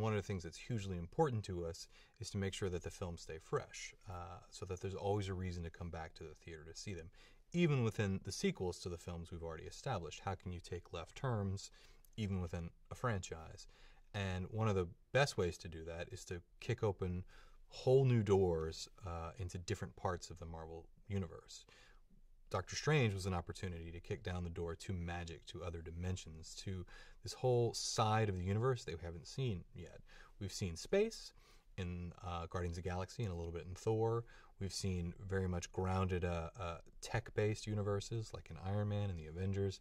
One of the things that's hugely important to us is to make sure that the films stay fresh, uh, so that there's always a reason to come back to the theater to see them. Even within the sequels to the films we've already established, how can you take left turns, even within a franchise? And one of the best ways to do that is to kick open whole new doors uh, into different parts of the Marvel universe. Doctor Strange was an opportunity to kick down the door to magic, to other dimensions, to this whole side of the universe that we haven't seen yet. We've seen space in uh, Guardians of Galaxy and a little bit in Thor. We've seen very much grounded uh, uh, tech based universes like in Iron Man and the Avengers.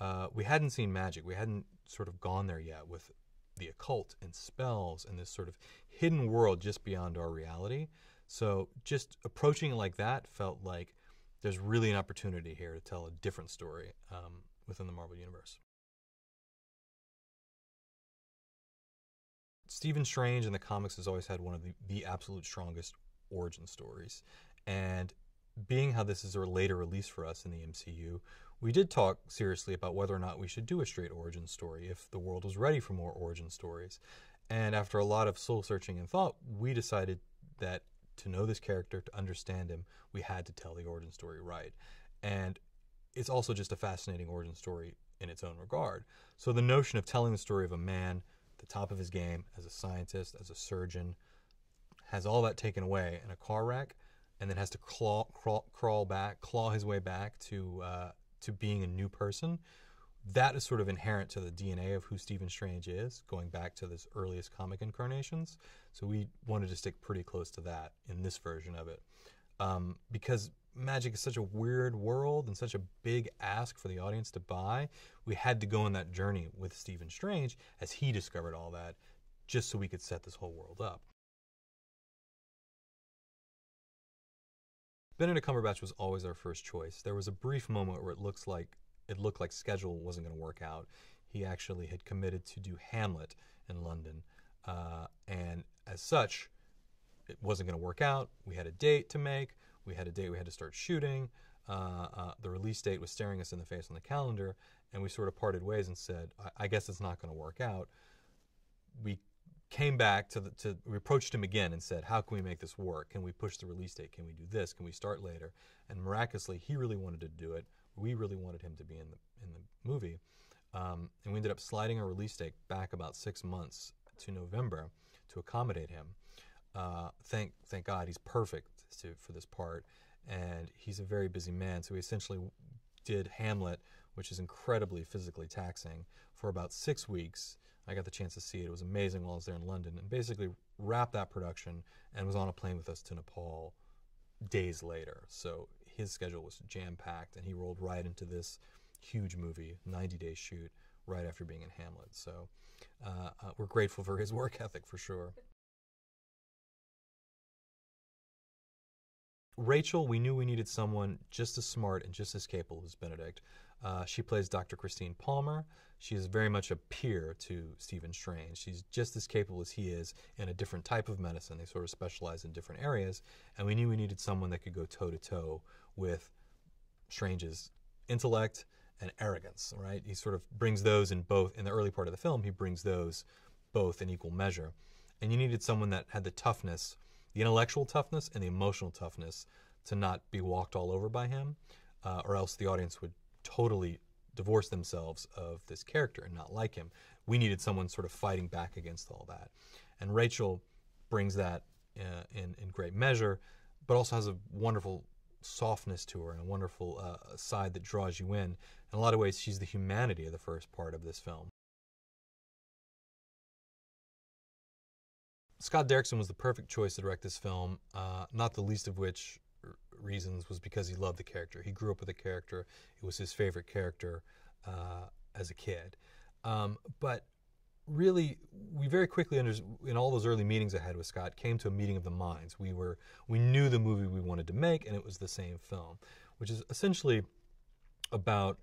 Uh, we hadn't seen magic. We hadn't sort of gone there yet with the occult and spells and this sort of hidden world just beyond our reality. So just approaching it like that felt like there's really an opportunity here to tell a different story um, within the Marvel Universe. Stephen Strange in the comics has always had one of the, the absolute strongest origin stories. And being how this is a later release for us in the MCU, we did talk seriously about whether or not we should do a straight origin story if the world was ready for more origin stories. And after a lot of soul searching and thought, we decided that to know this character, to understand him, we had to tell the origin story right. And it's also just a fascinating origin story in its own regard. So the notion of telling the story of a man, the top of his game, as a scientist, as a surgeon, has all that taken away in a car wreck, and then has to claw, crawl, crawl back, claw his way back to uh, to being a new person. That is sort of inherent to the DNA of who Stephen Strange is, going back to his earliest comic incarnations. So we wanted to stick pretty close to that in this version of it. Um, because magic is such a weird world and such a big ask for the audience to buy, we had to go on that journey with Stephen Strange as he discovered all that, just so we could set this whole world up. Benedict Cumberbatch was always our first choice. There was a brief moment where it looks like it looked like schedule wasn't going to work out. He actually had committed to do Hamlet in London, uh, and as such, it wasn't going to work out. We had a date to make. We had a date we had to start shooting. Uh, uh, the release date was staring us in the face on the calendar, and we sort of parted ways and said, "I, I guess it's not going to work out." We came back to the to we approached him again and said, "How can we make this work? Can we push the release date? Can we do this? Can we start later?" And miraculously, he really wanted to do it. We really wanted him to be in the in the movie, um, and we ended up sliding our release date back about six months to November to accommodate him. Uh, thank thank God, he's perfect to, for this part, and he's a very busy man. So we essentially did Hamlet, which is incredibly physically taxing, for about six weeks I got the chance to see it. It was amazing while I was there in London, and basically wrapped that production and was on a plane with us to Nepal days later. So his schedule was jam packed, and he rolled right into this huge movie, 90 day shoot, right after being in Hamlet. So uh, uh, we're grateful for his work ethic for sure. Rachel, we knew we needed someone just as smart and just as capable as Benedict. Uh, she plays Dr. Christine Palmer. She is very much a peer to Stephen Strange. She's just as capable as he is in a different type of medicine. They sort of specialize in different areas, and we knew we needed someone that could go toe to toe with Strange's intellect and arrogance. Right? He sort of brings those in both. In the early part of the film, he brings those both in equal measure, and you needed someone that had the toughness the intellectual toughness and the emotional toughness to not be walked all over by him, uh, or else the audience would totally divorce themselves of this character and not like him. We needed someone sort of fighting back against all that. And Rachel brings that uh, in, in great measure, but also has a wonderful softness to her and a wonderful uh, side that draws you in. In a lot of ways, she's the humanity of the first part of this film. Scott Derrickson was the perfect choice to direct this film, uh, not the least of which reasons was because he loved the character. He grew up with the character. It was his favorite character uh, as a kid. Um, but really, we very quickly, under, in all those early meetings I had with Scott, came to a meeting of the minds. We were we knew the movie we wanted to make, and it was the same film, which is essentially about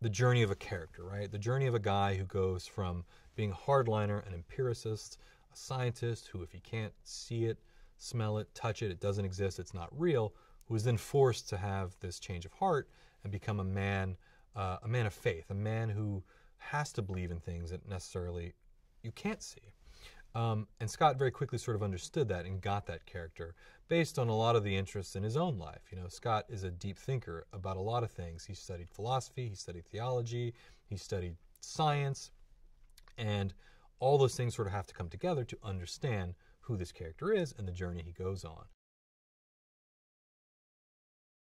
the journey of a character, right? The journey of a guy who goes from being a hardliner, an empiricist, a scientist who, if he can't see it, smell it, touch it, it doesn't exist, it's not real, who is then forced to have this change of heart and become a man, uh, a man of faith, a man who has to believe in things that necessarily you can't see. Um, and Scott very quickly sort of understood that and got that character based on a lot of the interests in his own life. You know, Scott is a deep thinker about a lot of things. He studied philosophy, he studied theology, he studied science, and all those things sort of have to come together to understand who this character is and the journey he goes on.